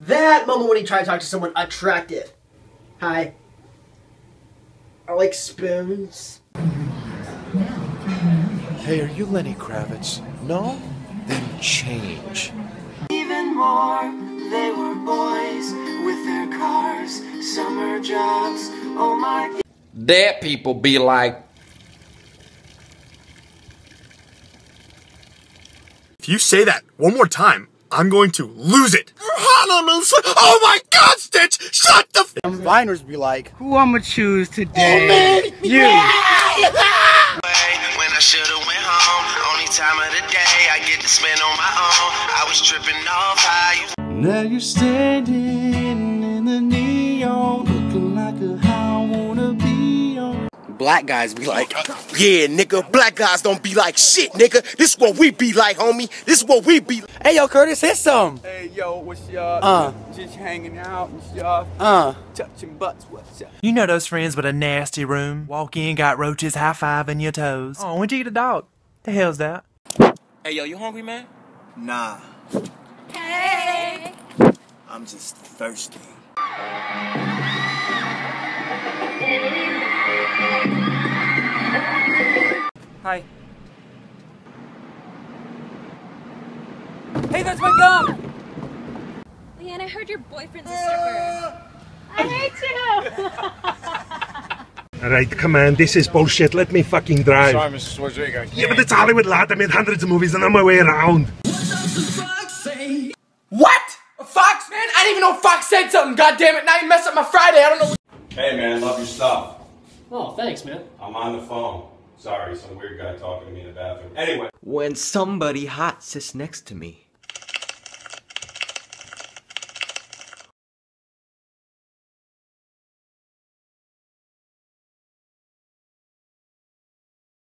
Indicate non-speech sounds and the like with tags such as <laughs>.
That moment when he tried to talk to someone attractive. Hi. I like spoons. Hey, are you Lenny Kravitz? No? Then change. Even more, they were boys with their cars, summer jobs. Oh my Dead people be like, If you say that one more time, I'm going to lose it. Oh my god, Stitch! Shut the f- Viners be like, Who I'ma choose today? Oh, man. You. When I should've went home, only time of the day I get to spend on my own. I was tripping off how you. Now you're standing in the neon, looking like a how black guys be like, yeah, nigga, black guys don't be like shit, nigga. This is what we be like, homie. This is what we be. Hey, yo, Curtis, hit some. Hey yo, what's up? Uh. Just hanging out and stuff. Uh. Touching butts, what's up? You know those friends with a nasty room? Walk in, got roaches high fiving your toes. Oh, when'd you get a dog? The hell's that? Hey, yo, you hungry, man? Nah. Hey. I'm just thirsty. Hi. Hey, that's my gum! Leanne, I heard your boyfriend's a stripper. I hate you! <laughs> Alright, come on, this is bullshit. Let me fucking drive. Sorry, Mr. Schwarzenegger. Yeah, but it's Hollywood, lad. I made hundreds of movies and I'm my way around. What? A fox, man? I didn't even know Fox said something. God damn it! Now you messed up my Friday. I don't know. Hey man, love your stuff. Oh, thanks, man. I'm on the phone. Sorry, some weird guy talking to me in the bathroom. Anyway. When somebody hot sits next to me.